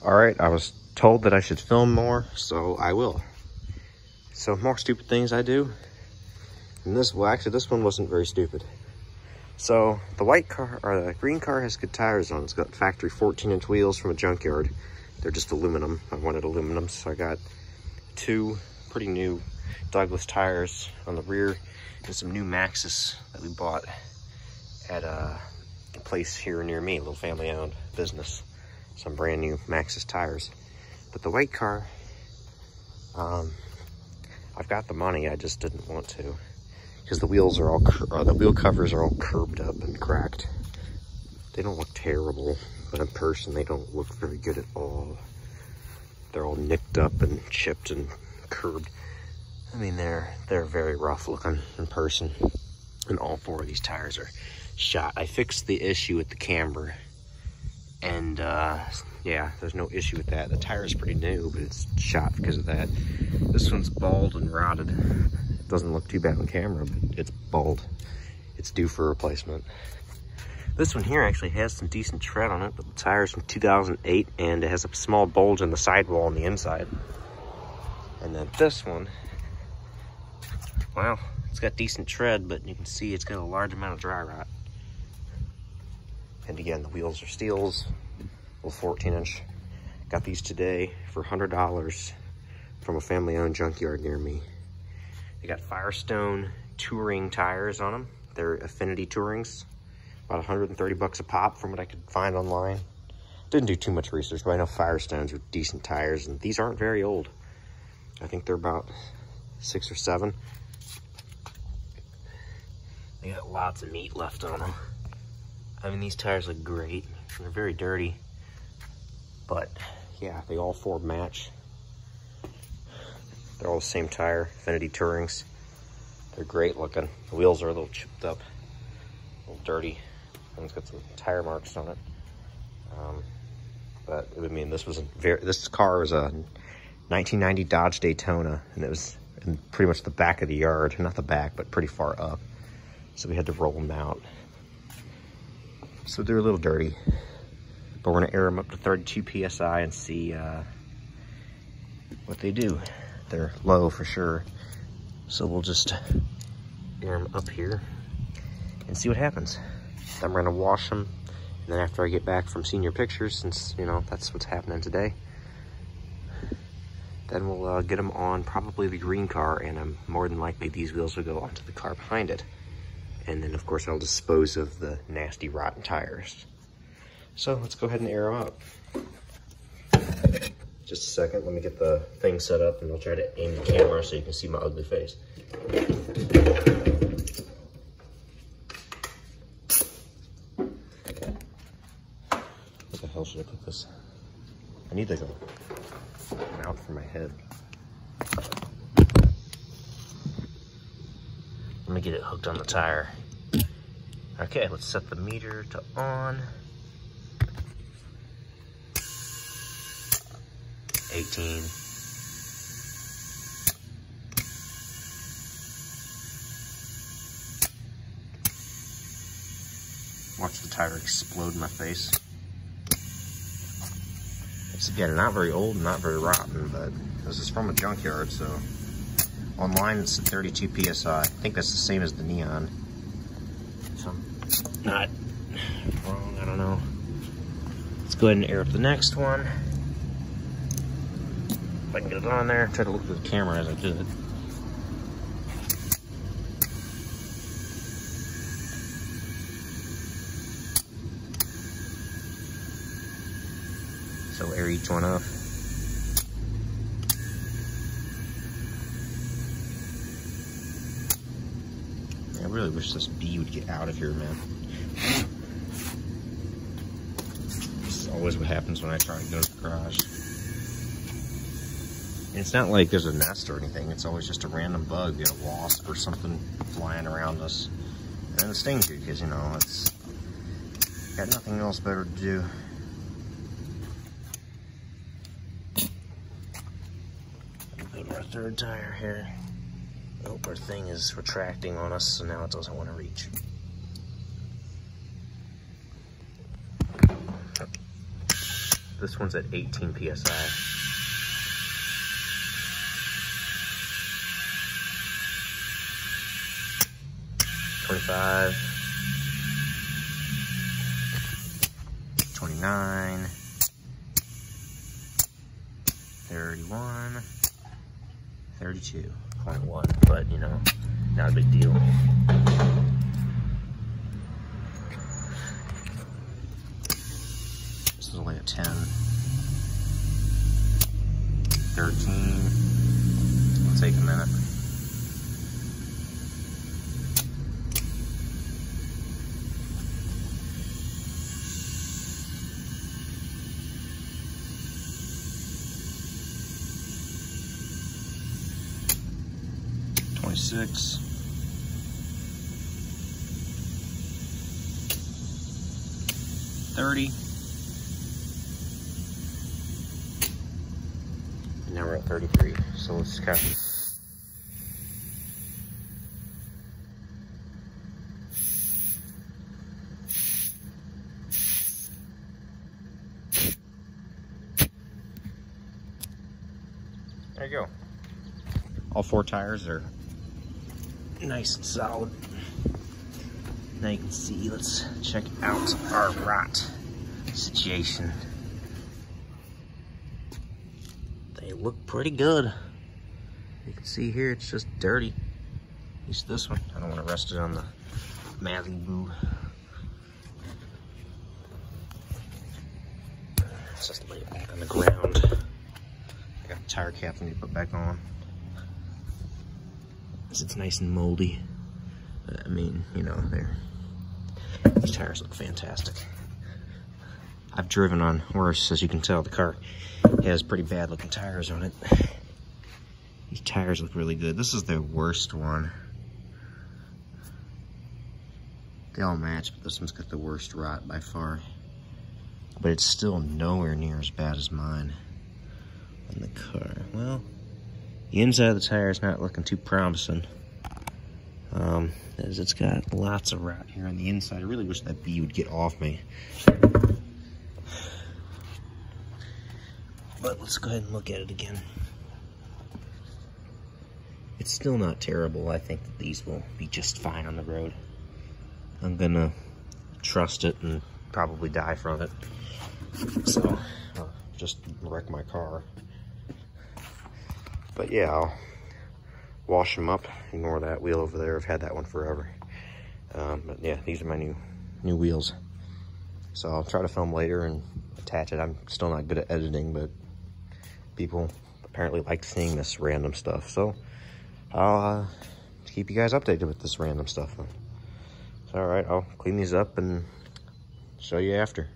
All right, I was told that I should film more, so I will. So more stupid things I do. And this, well, actually, this one wasn't very stupid. So the white car, or the green car has good tires on. It's got factory 14 inch wheels from a junkyard. They're just aluminum. I wanted aluminum, so I got two pretty new Douglas tires on the rear and some new Maxxis that we bought at a place here near me, a little family owned business. Some brand new Maxxis tires. But the white car, um, I've got the money, I just didn't want to. Because the wheels are all, uh, the wheel covers are all curbed up and cracked. They don't look terrible, but in person they don't look very good at all. They're all nicked up and chipped and curbed. I mean, they're they're very rough looking in person. And all four of these tires are shot. I fixed the issue with the camber. And uh, yeah, there's no issue with that. The tire is pretty new, but it's shot because of that. This one's bald and rotted. It doesn't look too bad on camera, but it's bald. It's due for replacement. This one here actually has some decent tread on it, but the tire's from 2008 and it has a small bulge in the sidewall on the inside. And then this one, well, it's got decent tread, but you can see it's got a large amount of dry rot. And again, the wheels are steels, little 14 inch. Got these today for $100 from a family owned junkyard near me. They got Firestone touring tires on them. They're Affinity Tourings, about 130 bucks a pop from what I could find online. Didn't do too much research, but I know Firestones are decent tires, and these aren't very old. I think they're about six or seven. They got lots of meat left on them. I mean, these tires look great. They're very dirty. But, yeah, they all four match. They're all the same tire, Affinity Tourings. They're great looking. The wheels are a little chipped up, a little dirty. One's got some tire marks on it. Um, but, I mean, this was a very, this car was a 1990 Dodge Daytona, and it was in pretty much the back of the yard. Not the back, but pretty far up. So we had to roll them out. So they're a little dirty, but we're gonna air them up to 32 PSI and see uh, what they do. They're low for sure. So we'll just air them up here and see what happens. We're gonna wash them. And then after I get back from senior pictures, since, you know, that's what's happening today, then we'll uh, get them on probably the green car and more than likely these wheels will go onto the car behind it. And then of course I'll dispose of the nasty rotten tires. So let's go ahead and air them up. Just a second, let me get the thing set up and I'll try to aim the camera so you can see my ugly face. What the hell should I put this? I need like a mount for my head. Me get it hooked on the tire. Okay, let's set the meter to on. 18. Watch the tire explode in my face. It's again not very old, not very rotten, but this is from a junkyard, so online it's 32 psi. I think that's the same as the neon. So I'm not wrong, I don't know. Let's go ahead and air up the next one. If I can get it on there, try to look at the camera as I do it. So air each one up. I really wish this bee would get out of here, man. This is always what happens when I try to go to the garage. And it's not like there's a nest or anything. It's always just a random bug, you know, wasp or something flying around us. And it stings you because, you know, it's got nothing else better to do. Put our third tire here. Our thing is retracting on us, so now it doesn't want to reach. This one's at 18 PSI. Twenty-five. Twenty-nine. Thirty-one. Thirty-two one, but you know, not a big deal. This is only a 10. 13. It'll take a minute. Twenty-six. Thirty. And now we're at 33. So let's count. There you go. All four tires are nice and solid. Now you can see, let's check out our rot situation. They look pretty good. You can see here, it's just dirty. At least this one. I don't want to rest it on the Malibu. Let's just lay it back on the ground. I got the tire cap I need to put back on. Because it's nice and moldy. But, I mean, you know, they're, these tires look fantastic. I've driven on worse, as you can tell. The car has pretty bad looking tires on it. These tires look really good. This is the worst one. They all match, but this one's got the worst rot by far. But it's still nowhere near as bad as mine on the car. Well, the inside of the tire is not looking too promising. Um, as it's got lots of rot here on the inside. I really wish that bee would get off me. But let's go ahead and look at it again. It's still not terrible. I think that these will be just fine on the road. I'm gonna trust it and probably die from it. So, just wreck my car. But yeah, I'll wash them up. Ignore that wheel over there. I've had that one forever. Um, but yeah, these are my new new wheels. So I'll try to film later and attach it. I'm still not good at editing, but people apparently like seeing this random stuff. So I'll uh, keep you guys updated with this random stuff. All right, I'll clean these up and show you after.